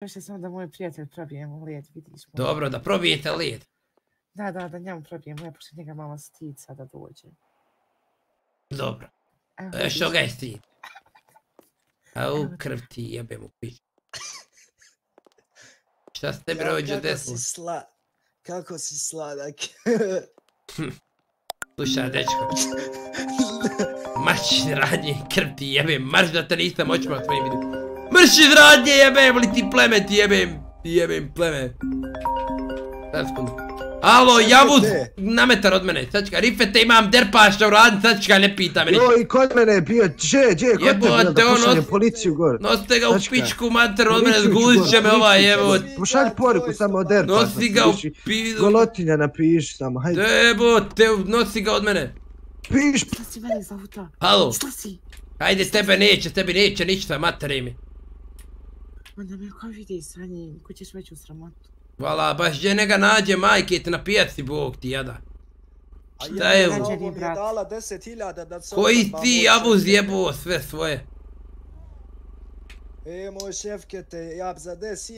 Je samo da moj prijatelj probijemo led, vidiš. moj. Dobro, da probijete led. Da, da, da njemu probijemo, ja pošto njega malo stid sada dođe. Dobro. Evo, E, što ga je stid? A u Evo. krv ti jebem u pić. Šta se tebi Ka- rođe kako si sla... Kako si sladak. Slušaj, dečko. Marš iz radnje, krv ti jebem, marš da te nisam očima tvojim vidim. Marš iz radnje, jebem li ti pleme, ti jebem, ti jebem pleme. Sad sekundu. Alo, javuz, te. nametar od mene, sad čekaj, rifete imam derpašta u radni, sad čekaj, ne pita me ništa. Joj, kod mene je bio, gdje, gdje, kod tebe Jebote, bio da pošaljem policiju gore. Nosite ga u pičku mater od mene, zgulit će me ovaj, evo. Pošalj poruku samo od Erpa. Nosi ga u pidu. Golotinja napiši samo, hajde. Jebote, nosi ga od mene. Piš, Šta si meni iz auta? Halo, Šta si? hajde tebe neće, tebi neće ništa, matere mi. Onda me kao vidi sa njim, ko ćeš već u sramotu. Vala, baš gdje nega nađe majke te na pijaci, bog ti jada. Šta je ovo? ovo mi je dala 10.000 da se Koji ti šefke- jebo sve svoje? E, moj šefke te, ja bi za 10